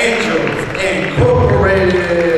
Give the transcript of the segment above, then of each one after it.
Angels Incorporated.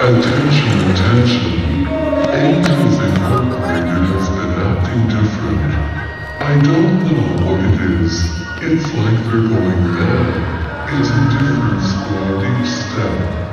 Attention, attention. Angels Incorporated been acting different. I don't know what it is. It's like they're going mad. It's a different squad each step.